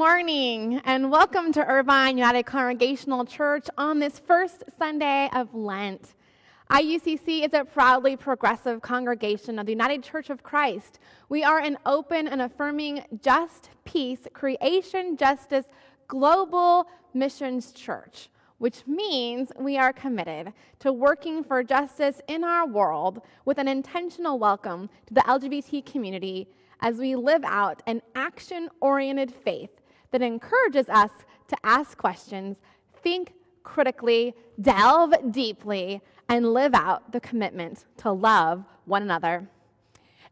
morning and welcome to Irvine United Congregational Church on this first Sunday of Lent. IUCC is a proudly progressive congregation of the United Church of Christ. We are an open and affirming just peace, creation, justice, global missions church, which means we are committed to working for justice in our world with an intentional welcome to the LGBT community as we live out an action oriented faith that encourages us to ask questions, think critically, delve deeply, and live out the commitment to love one another.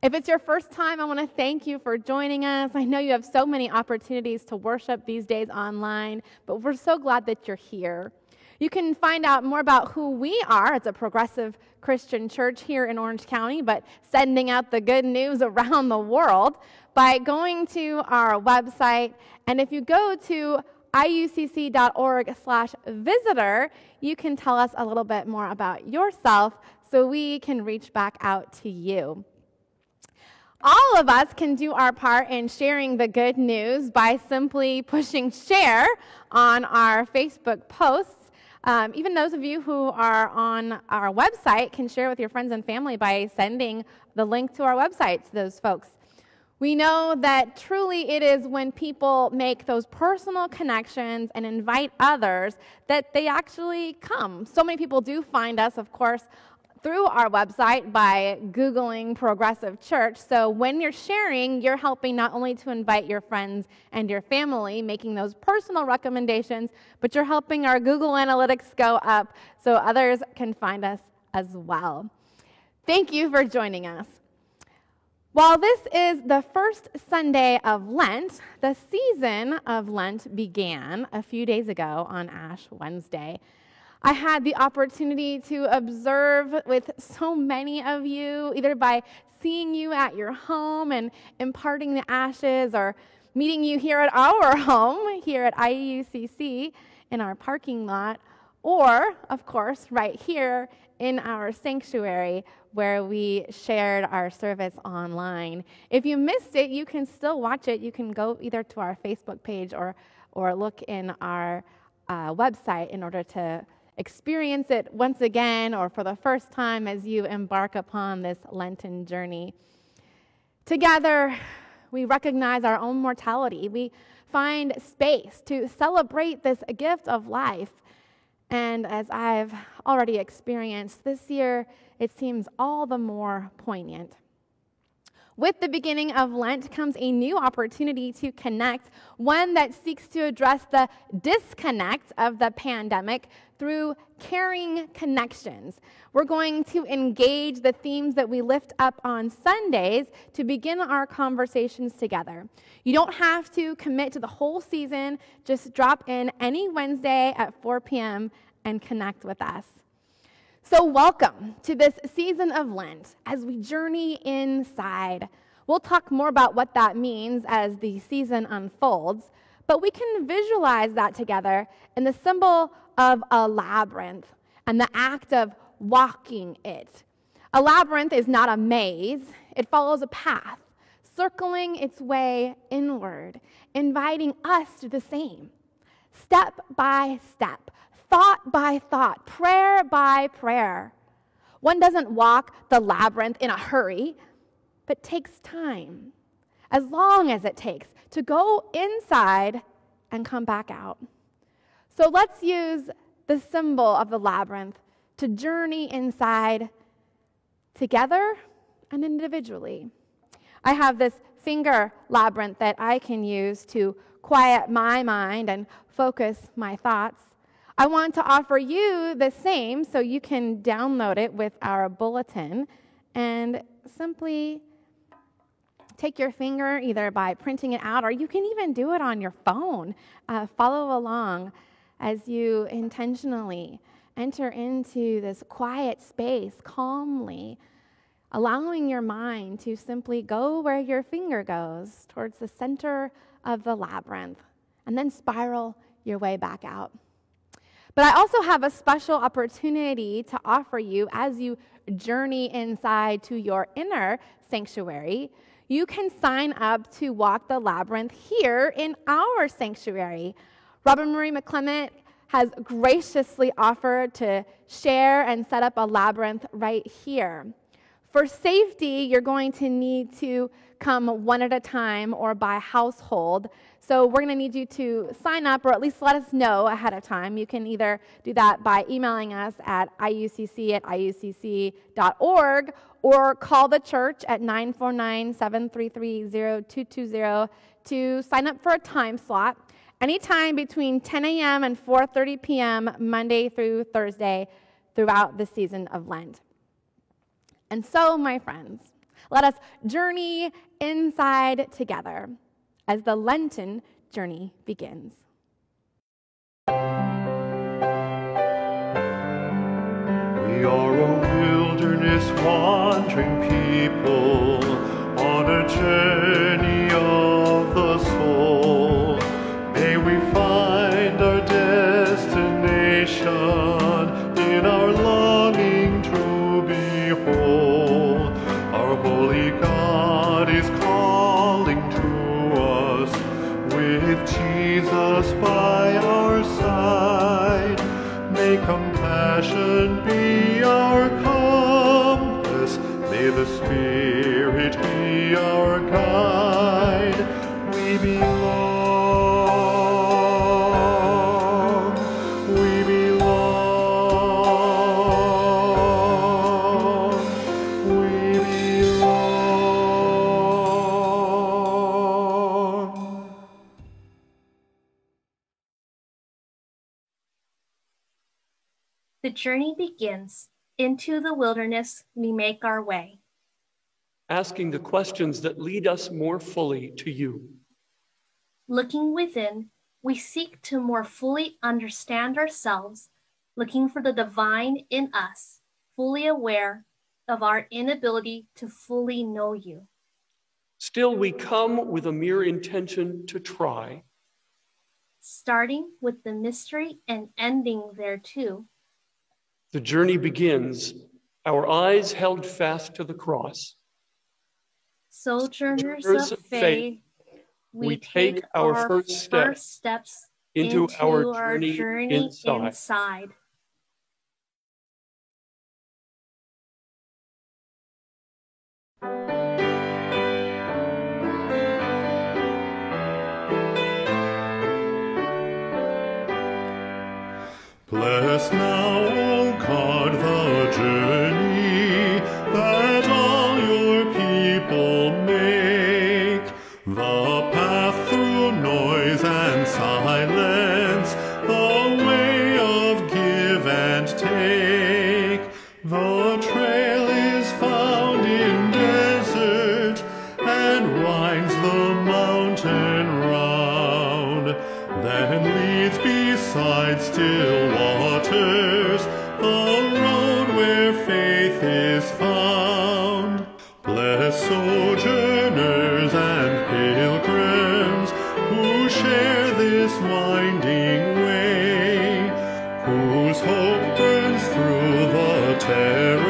If it's your first time, I want to thank you for joining us. I know you have so many opportunities to worship these days online, but we're so glad that you're here. You can find out more about who we are. It's a progressive Christian church here in Orange County, but sending out the good news around the world by going to our website. And if you go to iucc.org slash visitor, you can tell us a little bit more about yourself so we can reach back out to you. All of us can do our part in sharing the good news by simply pushing share on our Facebook posts. Um, even those of you who are on our website can share with your friends and family by sending the link to our website to those folks. We know that truly it is when people make those personal connections and invite others that they actually come. So many people do find us, of course, through our website by Googling Progressive Church. So when you're sharing, you're helping not only to invite your friends and your family, making those personal recommendations, but you're helping our Google Analytics go up so others can find us as well. Thank you for joining us. While this is the first Sunday of Lent, the season of Lent began a few days ago on Ash Wednesday. I had the opportunity to observe with so many of you, either by seeing you at your home and imparting the ashes, or meeting you here at our home, here at IUCC in our parking lot, or, of course, right here in our sanctuary where we shared our service online. If you missed it, you can still watch it. You can go either to our Facebook page or, or look in our uh, website in order to experience it once again or for the first time as you embark upon this Lenten journey. Together, we recognize our own mortality. We find space to celebrate this gift of life. And as I've already experienced this year, it seems all the more poignant. With the beginning of Lent comes a new opportunity to connect, one that seeks to address the disconnect of the pandemic through caring connections. We're going to engage the themes that we lift up on Sundays to begin our conversations together. You don't have to commit to the whole season, just drop in any Wednesday at 4 p.m. and connect with us. So, welcome to this season of Lent as we journey inside. We'll talk more about what that means as the season unfolds, but we can visualize that together in the symbol of a labyrinth and the act of walking it. A labyrinth is not a maze, it follows a path, circling its way inward, inviting us to the same, step by step thought by thought, prayer by prayer. One doesn't walk the labyrinth in a hurry, but takes time, as long as it takes, to go inside and come back out. So let's use the symbol of the labyrinth to journey inside together and individually. I have this finger labyrinth that I can use to quiet my mind and focus my thoughts. I want to offer you the same so you can download it with our bulletin and simply take your finger either by printing it out or you can even do it on your phone. Uh, follow along as you intentionally enter into this quiet space calmly, allowing your mind to simply go where your finger goes towards the center of the labyrinth and then spiral your way back out. But I also have a special opportunity to offer you as you journey inside to your inner sanctuary you can sign up to walk the labyrinth here in our sanctuary. Robin Marie McClement has graciously offered to share and set up a labyrinth right here. For safety, you're going to need to come one at a time or by household. So we're going to need you to sign up or at least let us know ahead of time. You can either do that by emailing us at iucc at iucc.org or call the church at 949 733 0220 to sign up for a time slot anytime between 10 a.m. and 4:30 p.m. Monday through Thursday throughout the season of Lent. And so, my friends, let us journey inside together as the Lenten journey begins. We are a wilderness wandering people on a journey of journey begins. Into the wilderness we make our way. asking the questions that lead us more fully to you. Looking within, we seek to more fully understand ourselves, looking for the divine in us, fully aware of our inability to fully know you. Still, we come with a mere intention to try, Starting with the mystery and ending there too, The journey begins, our eyes held fast to the cross. sojourners Sojourners of of faith, faith, we take our first step first steps into, our journey, inside. inside. Bless now, still waters, the road where faith is found. Bless sojourners and pilgrims who share this winding way, whose hope burns through the terrors,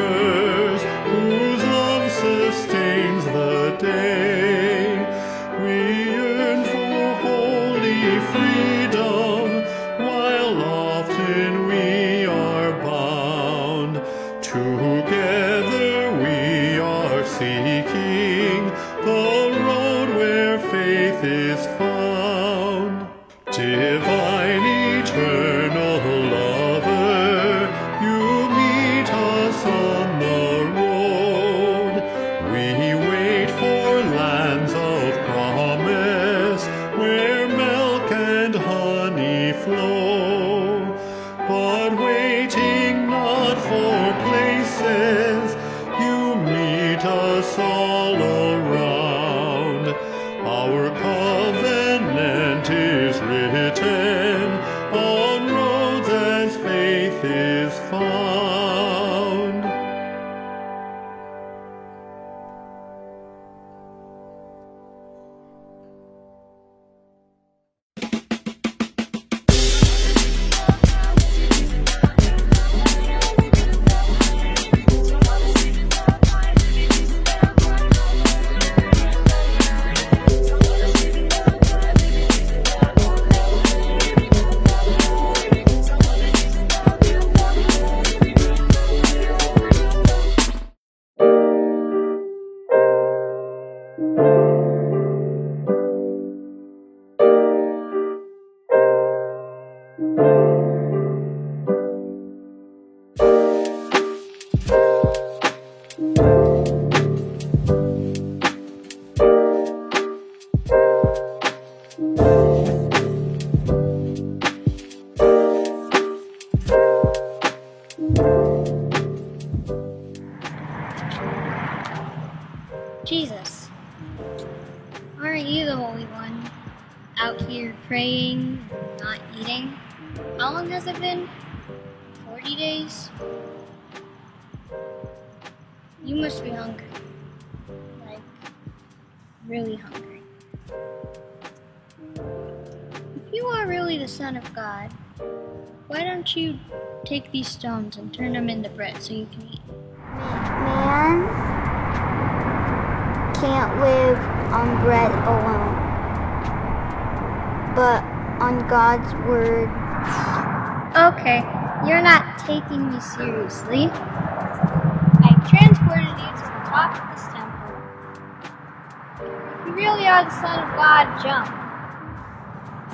How long has it been? 40 days? You must be hungry. Like, really hungry. If you are really the Son of God, why don't you take these stones and turn them into bread so you can eat? Man can't live on bread alone, but on God's word. Okay, you're not taking me seriously. I transported you to the top of this temple. You really are the Son of God, jump.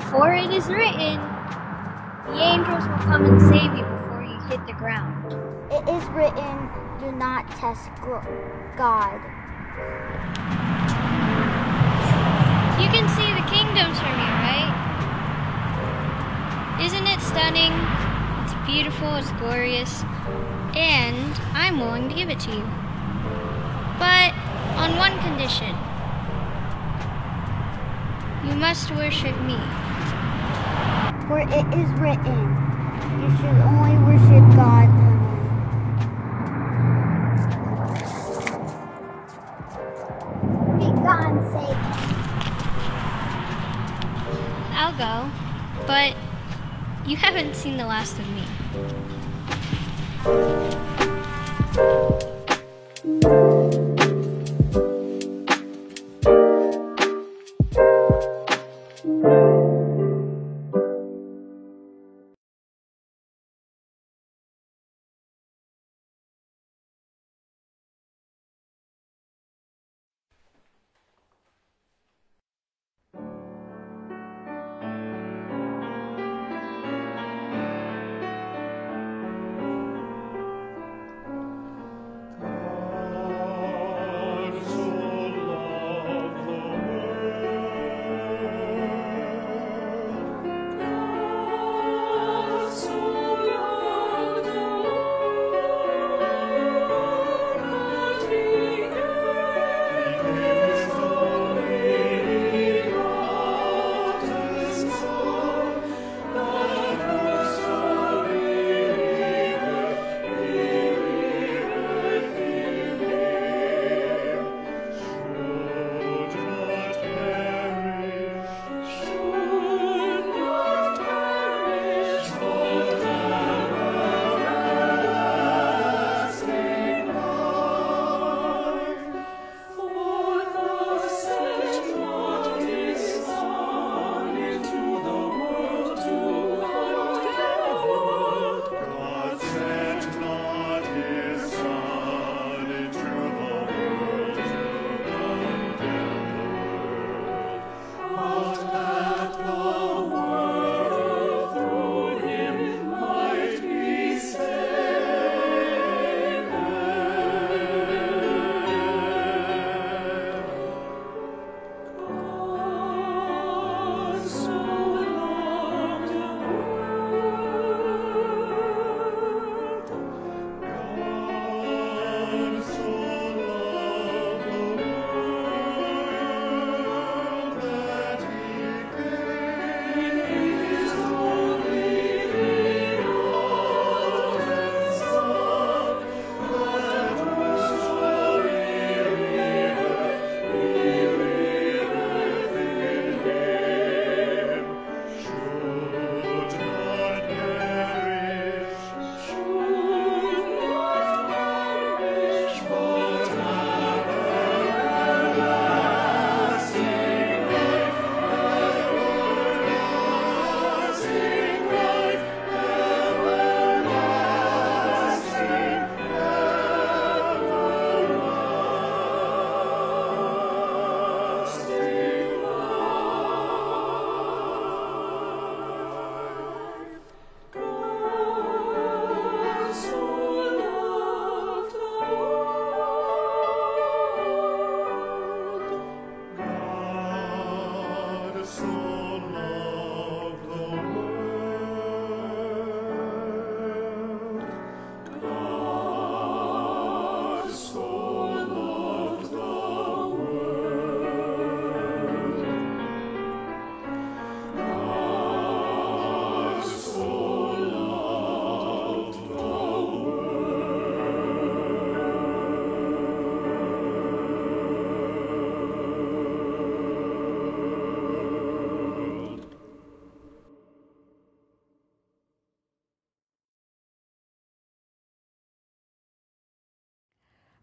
For it is written, the angels will come and save you before you hit the ground. It is written, do not test God. You can see the kingdoms from here, right? Isn't it stunning? It's beautiful, it's glorious, and I'm willing to give it to you. But on one condition you must worship me. For it is written, you should only worship God you haven't seen the last of me.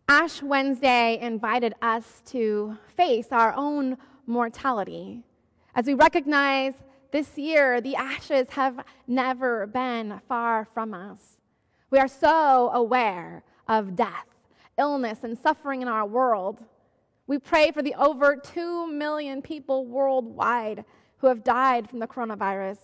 Ash Wednesday invited us to face our own mortality as we recognize this year the ashes have never been far from us. We are so aware of death, illness, and suffering in our world. We pray for the over 2 million people worldwide who have died from the coronavirus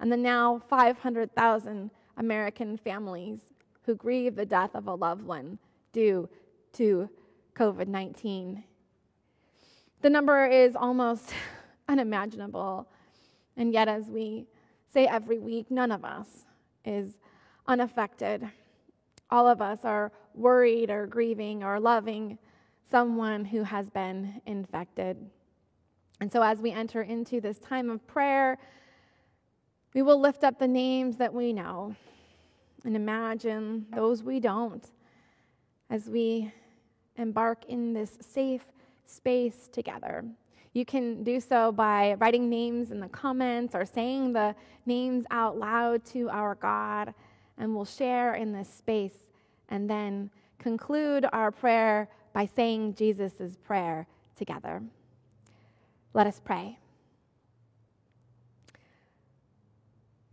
and the now 500,000 American families who grieve the death of a loved one due to COVID 19. The number is almost unimaginable, and yet, as we say every week, none of us is unaffected. All of us are worried or grieving or loving someone who has been infected. And so, as we enter into this time of prayer, we will lift up the names that we know and imagine those we don't as we embark in this safe space together. You can do so by writing names in the comments or saying the names out loud to our God, and we'll share in this space and then conclude our prayer by saying Jesus' prayer together. Let us pray.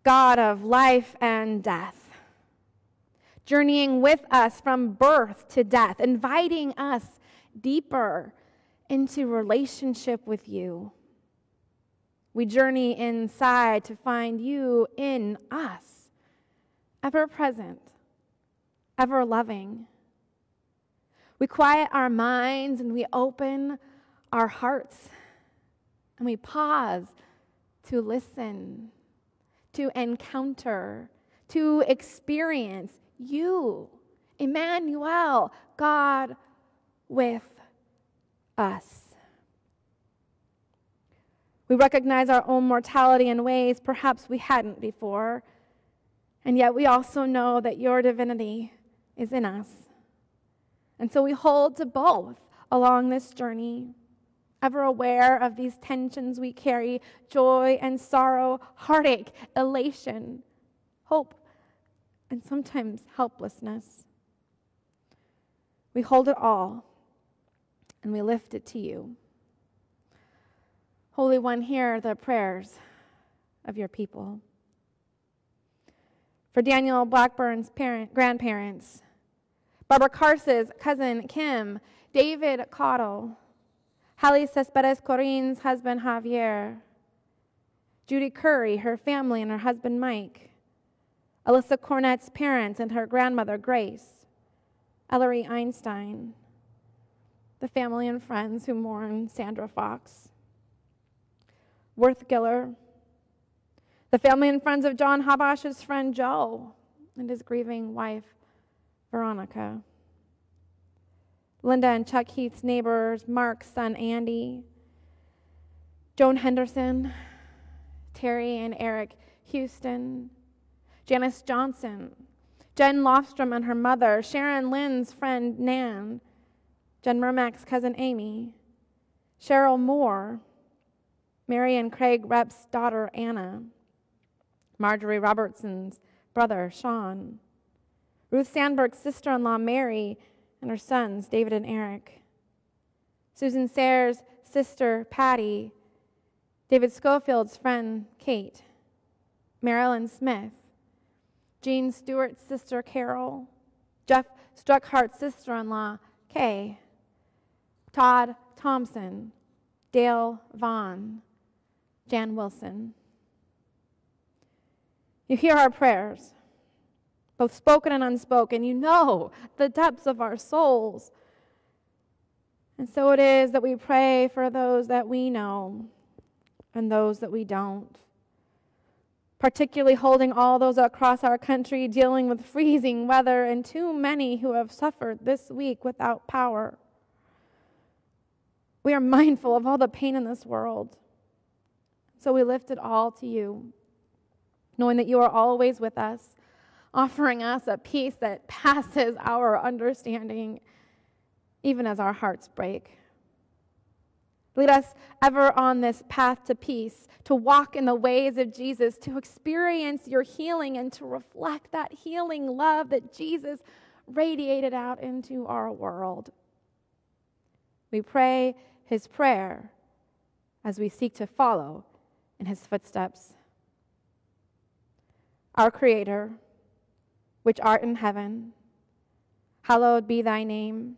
God of life and death, journeying with us from birth to death, inviting us deeper into relationship with you. We journey inside to find you in us, ever present, ever loving. We quiet our minds and we open our hearts and we pause to listen to encounter, to experience you, Emmanuel, God with us. We recognize our own mortality in ways perhaps we hadn't before, and yet we also know that your divinity is in us. And so we hold to both along this journey ever aware of these tensions we carry joy and sorrow, heartache, elation, hope, and sometimes helplessness. We hold it all and we lift it to you. Holy One, hear the prayers of your people. For Daniel Blackburn's parent, grandparents, Barbara Cars's cousin Kim, David Cottle, Hallie Cespedes Corin's husband Javier, Judy Curry, her family, and her husband Mike, Alyssa Cornett's parents and her grandmother Grace, Ellery Einstein, the family and friends who mourn Sandra Fox, Worth Giller, the family and friends of John Habash's friend Joe and his grieving wife Veronica. Linda and Chuck Heath's neighbors, Mark's son Andy, Joan Henderson, Terry and Eric Houston, Janice Johnson, Jen Lofstrom and her mother, Sharon Lynn's friend Nan, Jen Mermack's cousin Amy, Cheryl Moore, Mary and Craig Rep's daughter Anna, Marjorie Robertson's brother Sean, Ruth Sandberg's sister in law Mary, and her sons, David and Eric. Susan Sayre's sister, Patty. David Schofield's friend, Kate. Marilyn Smith. Jean Stewart's sister, Carol. Jeff Struckhart's sister in law, Kay. Todd Thompson. Dale Vaughn. Jan Wilson. You hear our prayers both spoken and unspoken. You know the depths of our souls. And so it is that we pray for those that we know and those that we don't. Particularly holding all those across our country dealing with freezing weather and too many who have suffered this week without power. We are mindful of all the pain in this world. So we lift it all to you, knowing that you are always with us offering us a peace that passes our understanding, even as our hearts break. Lead us ever on this path to peace, to walk in the ways of Jesus, to experience your healing, and to reflect that healing love that Jesus radiated out into our world. We pray his prayer as we seek to follow in his footsteps. Our Creator, which art in heaven, hallowed be thy name.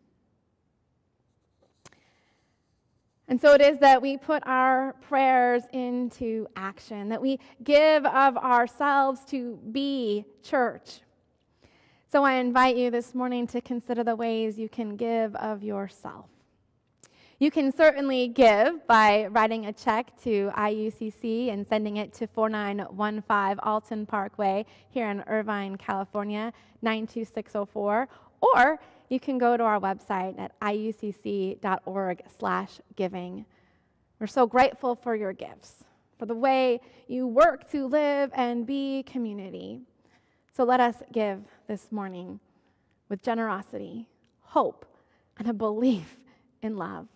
And so it is that we put our prayers into action, that we give of ourselves to be church. So I invite you this morning to consider the ways you can give of yourself. You can certainly give by writing a check to IUCC and sending it to 4915 Alton Parkway here in Irvine, California, 92604. Or you can go to our website at iucc.org slash giving. We're so grateful for your gifts, for the way you work to live and be community. So let us give this morning with generosity, hope, and a belief in love.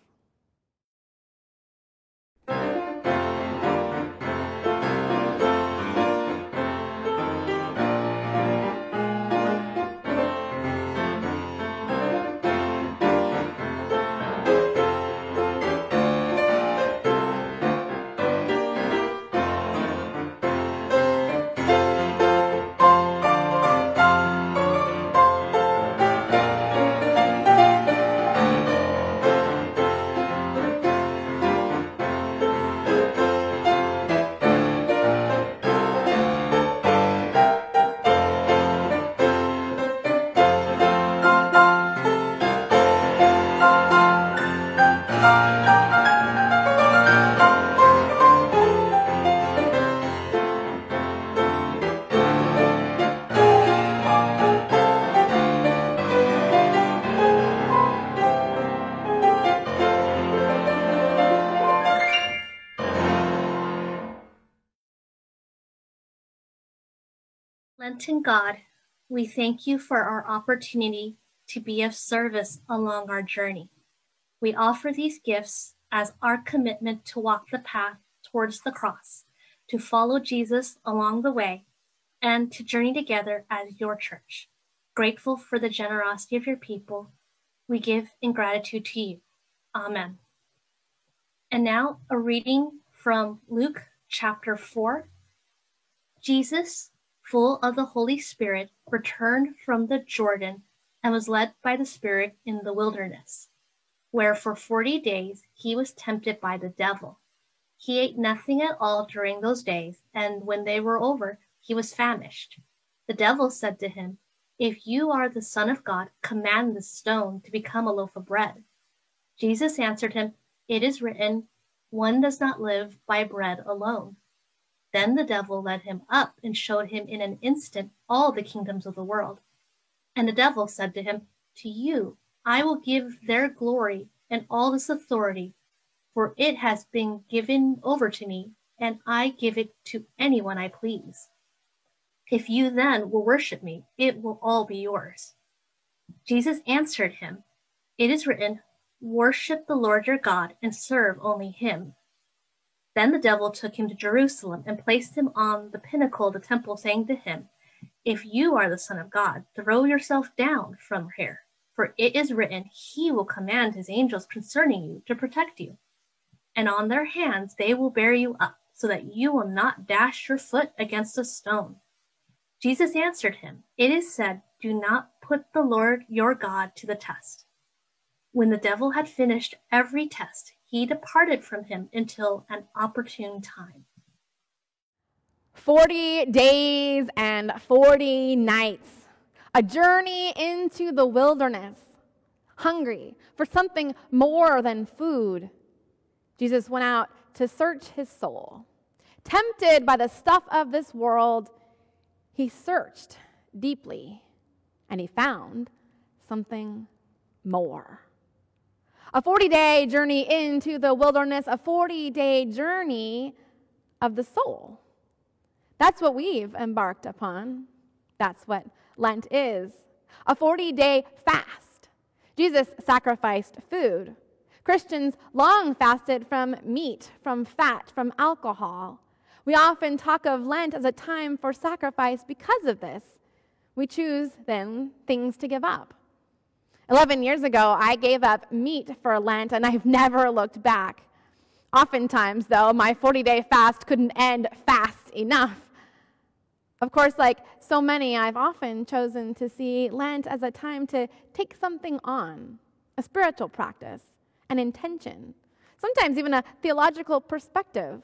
God, we thank you for our opportunity to be of service along our journey. We offer these gifts as our commitment to walk the path towards the cross, to follow Jesus along the way, and to journey together as your church. Grateful for the generosity of your people, we give in gratitude to you. Amen. And now a reading from Luke chapter 4. Jesus full of the Holy Spirit, returned from the Jordan and was led by the Spirit in the wilderness, where for forty days he was tempted by the devil. He ate nothing at all during those days, and when they were over, he was famished. The devil said to him, If you are the Son of God, command this stone to become a loaf of bread. Jesus answered him, It is written, One does not live by bread alone then the devil led him up and showed him in an instant all the kingdoms of the world. And the devil said to him, To you I will give their glory and all this authority, for it has been given over to me, and I give it to anyone I please. If you then will worship me, it will all be yours. Jesus answered him, It is written, Worship the Lord your God and serve only him. Then the devil took him to Jerusalem and placed him on the pinnacle of the temple, saying to him, If you are the Son of God, throw yourself down from here, for it is written, He will command His angels concerning you to protect you. And on their hands they will bear you up, so that you will not dash your foot against a stone. Jesus answered him, It is said, Do not put the Lord your God to the test. When the devil had finished every test, he departed from him until an opportune time. 40 days and 40 nights, a journey into the wilderness, hungry for something more than food. Jesus went out to search his soul. Tempted by the stuff of this world, he searched deeply and he found something more A 40 day journey into the wilderness, a 40 day journey of the soul. That's what we've embarked upon. That's what Lent is a 40 day fast. Jesus sacrificed food. Christians long fasted from meat, from fat, from alcohol. We often talk of Lent as a time for sacrifice because of this. We choose then things to give up. 11 years ago, I gave up meat for Lent and I've never looked back. Oftentimes, though, my 40 day fast couldn't end fast enough. Of course, like so many, I've often chosen to see Lent as a time to take something on, a spiritual practice, an intention, sometimes even a theological perspective.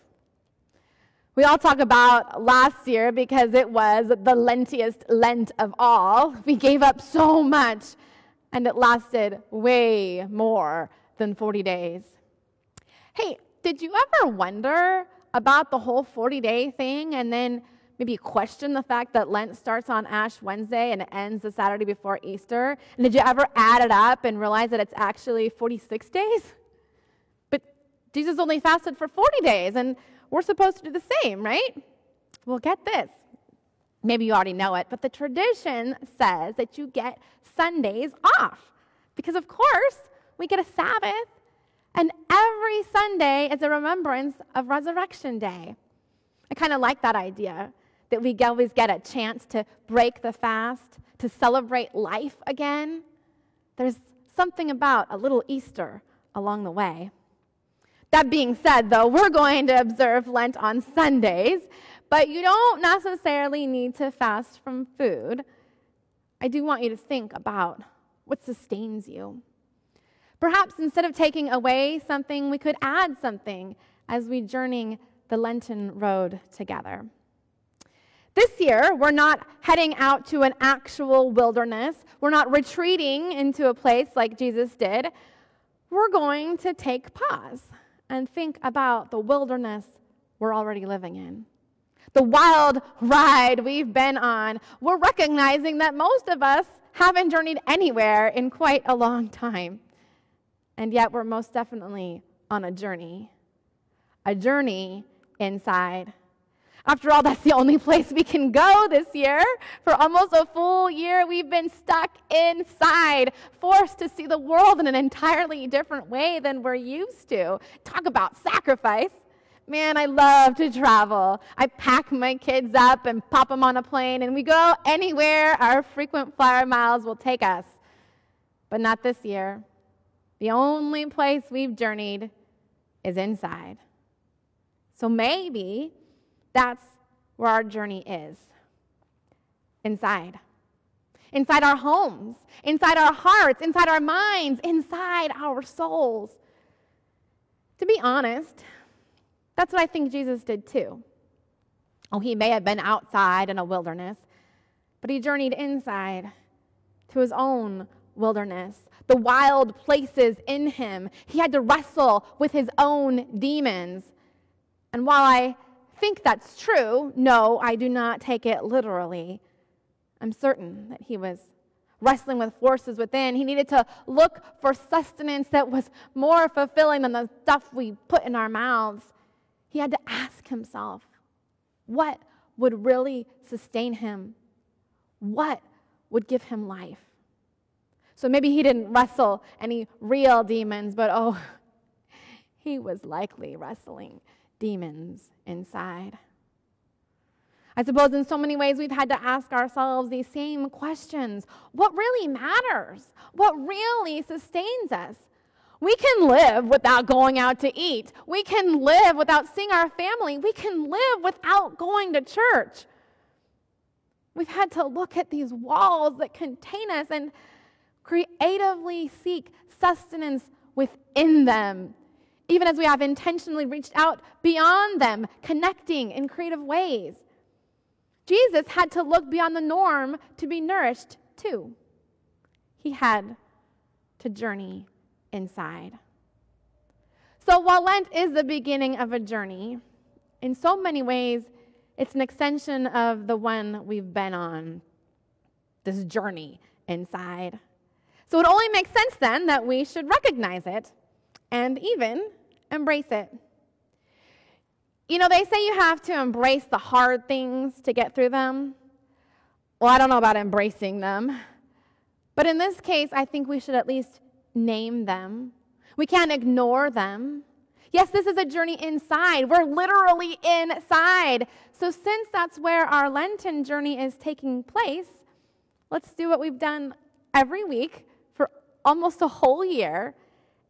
We all talk about last year because it was the lentiest Lent of all. We gave up so much, and it lasted way more than 40 days. Hey, did you ever wonder about the whole 40 day thing and then maybe question the fact that Lent starts on Ash Wednesday and it ends the Saturday before Easter? And did you ever add it up and realize that it's actually 46 days? But Jesus only fasted for 40 days, and we're supposed to do the same, right? Well, get this. Maybe you already know it, but the tradition says that you get Sundays off. Because, of course, we get a Sabbath, and every Sunday is a remembrance of Resurrection Day. I kind of like that idea that we always get a chance to break the fast, to celebrate life again. There's something about a little Easter along the way. That being said, though, we're going to observe Lent on Sundays, but you don't necessarily need to fast from food. I do want you to think about what sustains you. Perhaps instead of taking away something, we could add something as we journey the Lenten road together. This year, we're not heading out to an actual wilderness. We're not retreating into a place like Jesus did. We're going to take pause and think about the wilderness we're already living in. The wild ride we've been on. We're recognizing that most of us haven't journeyed anywhere in quite a long time. And yet, we're most definitely on a journey. A journey inside after all, that's the only place we can go this year. For almost a full year, we've been stuck inside, forced to see the world in an entirely different way than we're used to. Talk about sacrifice. Man, I love to travel. I pack my kids up and pop them on a plane, and we go anywhere our frequent flyer miles will take us. But not this year. The only place we've journeyed is inside. So maybe that's where our journey is inside. Inside our homes, inside our hearts, inside our minds, inside our souls. To be honest, that's what I think Jesus did too. Oh, he may have been outside in a wilderness, but he journeyed inside to his own wilderness, the wild places in him. He had to wrestle with his own demons. And while I think that's true, no, I do not take it literally. I'm certain that he was wrestling with forces within. He needed to look for sustenance that was more fulfilling than the stuff we put in our mouths. He had to ask himself, what would really sustain him? What would give him life? So maybe he didn't wrestle any real demons, but oh, he was likely wrestling demons inside. I suppose in so many ways we've had to ask ourselves these same questions. What really matters? What really sustains us? We can live without going out to eat. We can live without seeing our family. We can live without going to church. We've had to look at these walls that contain us and creatively seek sustenance within them even as we have intentionally reached out beyond them, connecting in creative ways. Jesus had to look beyond the norm to be nourished too. He had to journey inside. So while Lent is the beginning of a journey, in so many ways, it's an extension of the one we've been on this journey inside. So it only makes sense then that we should recognize it and even embrace it. You know, they say you have to embrace the hard things to get through them. Well, I don't know about embracing them. But in this case, I think we should at least name them. We can't ignore them. Yes, this is a journey inside. We're literally inside. So, since that's where our Lenten journey is taking place, let's do what we've done every week for almost a whole year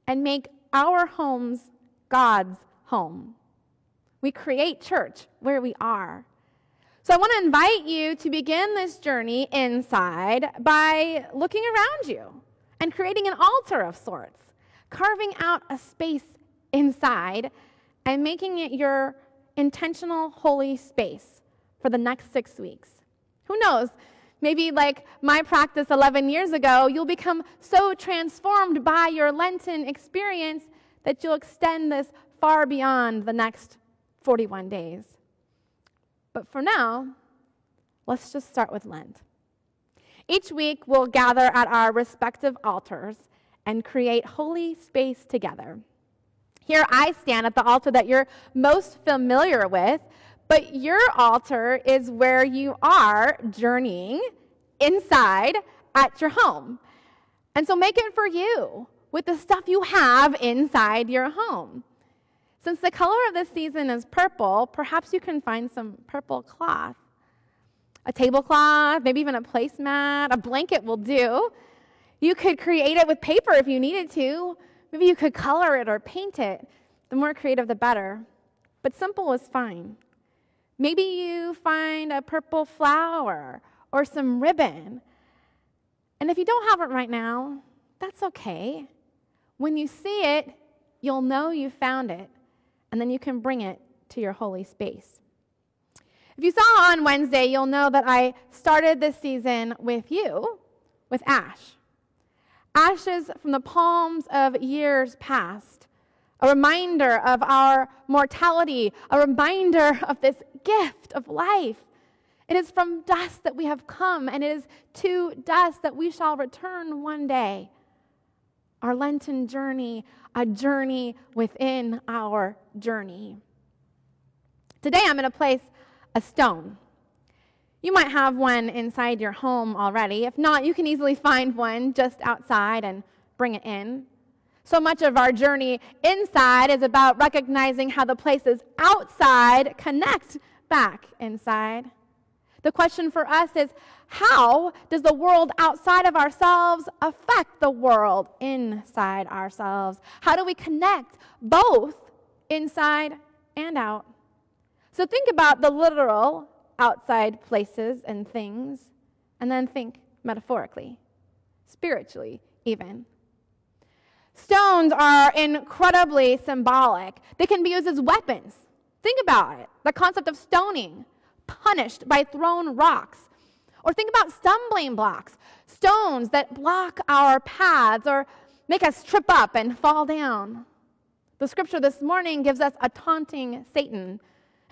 and make our homes God's home. We create church where we are. So I want to invite you to begin this journey inside by looking around you and creating an altar of sorts, carving out a space inside and making it your intentional holy space for the next six weeks. Who knows? Maybe, like my practice 11 years ago, you'll become so transformed by your Lenten experience that you'll extend this far beyond the next 41 days. But for now, let's just start with Lent. Each week, we'll gather at our respective altars and create holy space together. Here I stand at the altar that you're most familiar with, but your altar is where you are journeying inside at your home. And so make it for you with the stuff you have inside your home. Since the color of this season is purple, perhaps you can find some purple cloth. A tablecloth, maybe even a placemat, a blanket will do. You could create it with paper if you needed to. Maybe you could color it or paint it. The more creative, the better. But simple is fine. Maybe you find a purple flower or some ribbon. And if you don't have it right now, that's okay. When you see it, you'll know you found it and then you can bring it to your holy space. If you saw on Wednesday, you'll know that I started this season with you, with ash. Ashes from the palms of years past, a reminder of our mortality, a reminder of this gift of life. It is from dust that we have come, and it is to dust that we shall return one day. Our Lenten journey, a journey within our journey. Today I'm going to place a stone. You might have one inside your home already. If not, you can easily find one just outside and bring it in. So much of our journey inside is about recognizing how the places outside connect back inside. The question for us is how does the world outside of ourselves affect the world inside ourselves? How do we connect both inside and out? So think about the literal outside places and things, and then think metaphorically, spiritually, even. Stones are incredibly symbolic. They can be used as weapons. Think about it the concept of stoning punished by thrown rocks. Or think about stumbling blocks, stones that block our paths or make us trip up and fall down. The scripture this morning gives us a taunting Satan.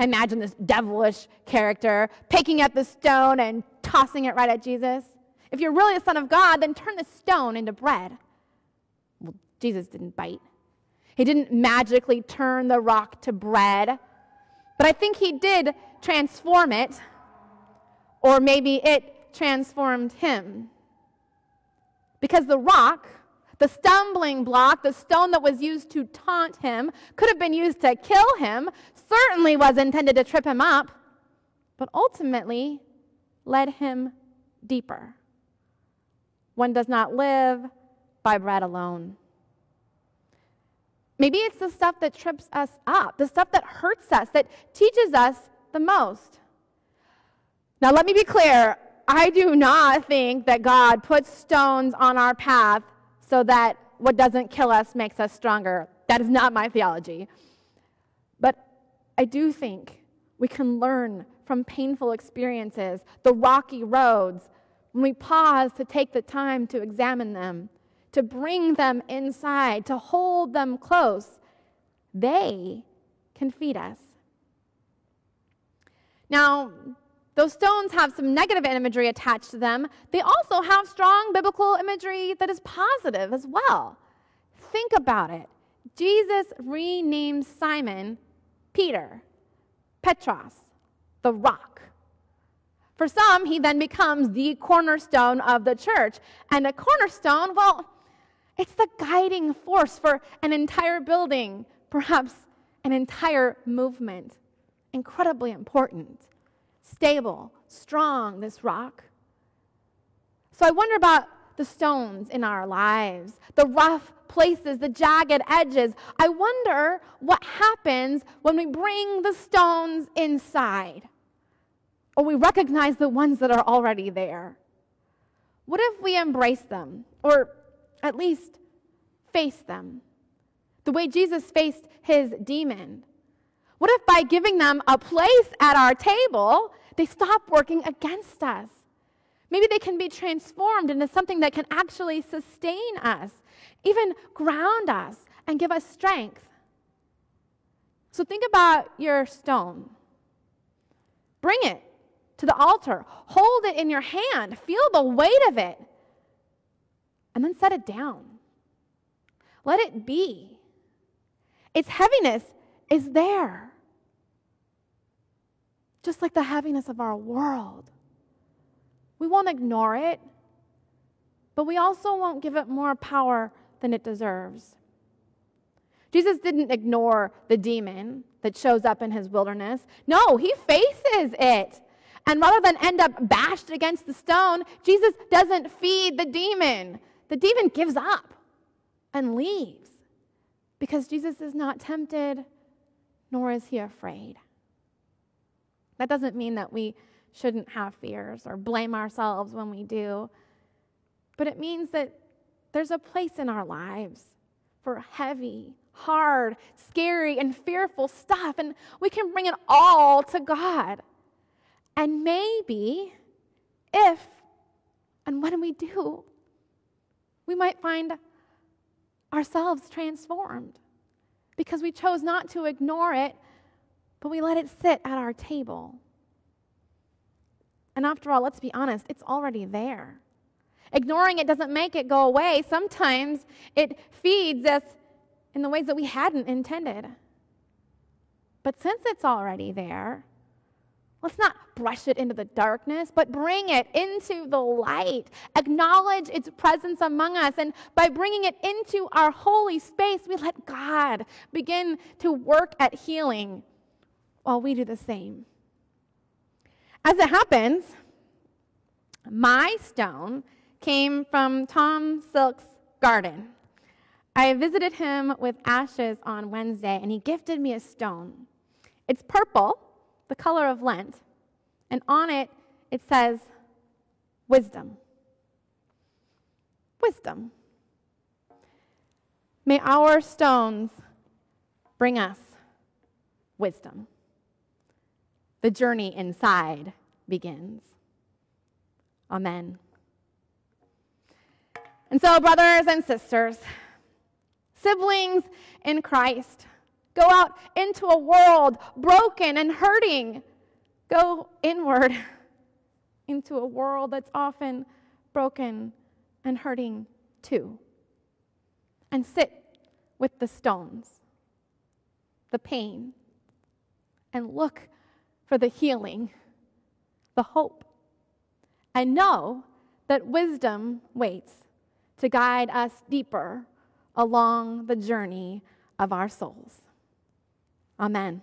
Imagine this devilish character picking up the stone and tossing it right at Jesus. If you're really the Son of God, then turn the stone into bread. Well, Jesus didn't bite. He didn't magically turn the rock to bread. But I think he did transform it, or maybe it transformed him. Because the rock, the stumbling block, the stone that was used to taunt him, could have been used to kill him, certainly was intended to trip him up, but ultimately led him deeper. One does not live by bread alone. Maybe it's the stuff that trips us up, the stuff that hurts us, that teaches us the most. Now, let me be clear. I do not think that God puts stones on our path so that what doesn't kill us makes us stronger. That is not my theology. But I do think we can learn from painful experiences, the rocky roads, when we pause to take the time to examine them to bring them inside, to hold them close, they can feed us. Now, those stones have some negative imagery attached to them. They also have strong biblical imagery that is positive as well. Think about it. Jesus renames Simon Peter, Petros, the rock. For some, he then becomes the cornerstone of the church. And a cornerstone, well, it's the guiding force for an entire building, perhaps an entire movement. Incredibly important, stable, strong, this rock. So I wonder about the stones in our lives, the rough places, the jagged edges. I wonder what happens when we bring the stones inside or we recognize the ones that are already there. What if we embrace them or at least face them the way Jesus faced his demon? What if by giving them a place at our table, they stop working against us? Maybe they can be transformed into something that can actually sustain us, even ground us, and give us strength. So think about your stone. Bring it to the altar, hold it in your hand, feel the weight of it, and then set it down. Let it be. Its heaviness is there, just like the heaviness of our world. We won't ignore it, but we also won't give it more power than it deserves. Jesus didn't ignore the demon that shows up in his wilderness. No, he faces it. And rather than end up bashed against the stone, Jesus doesn't feed the demon. The demon gives up and leaves because Jesus is not tempted, nor is he afraid. That doesn't mean that we shouldn't have fears or blame ourselves when we do. But it means that there's a place in our lives for heavy, hard, scary, and fearful stuff, and we can bring it all to God. And maybe if and when we do, we might find ourselves transformed because we chose not to ignore it, but we let it sit at our table. And after all, let's be honest, it's already there. Ignoring it doesn't make it go away. Sometimes it feeds us in the ways that we hadn't intended. But since it's already there, let's not brush it into the darkness, but bring it into the light. Acknowledge its presence among us. And by bringing it into our holy space, we let God begin to work at healing while we do the same. As it happens, my stone came from Tom Silk's garden. I visited him with ashes on Wednesday, and he gifted me a stone. It's purple, the color of Lent, and on it it says, Wisdom. Wisdom. May our stones bring us wisdom the journey inside begins. Amen. And so, brothers and sisters, siblings in Christ, go out into a world broken and hurting. Go inward into a world that's often broken and hurting too. And sit with the stones, the pain, and look for the healing, the hope, and know that wisdom waits to guide us deeper along the journey of our souls. Amen.